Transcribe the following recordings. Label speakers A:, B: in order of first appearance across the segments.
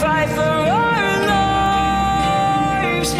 A: fight for our lives.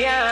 A: yeah.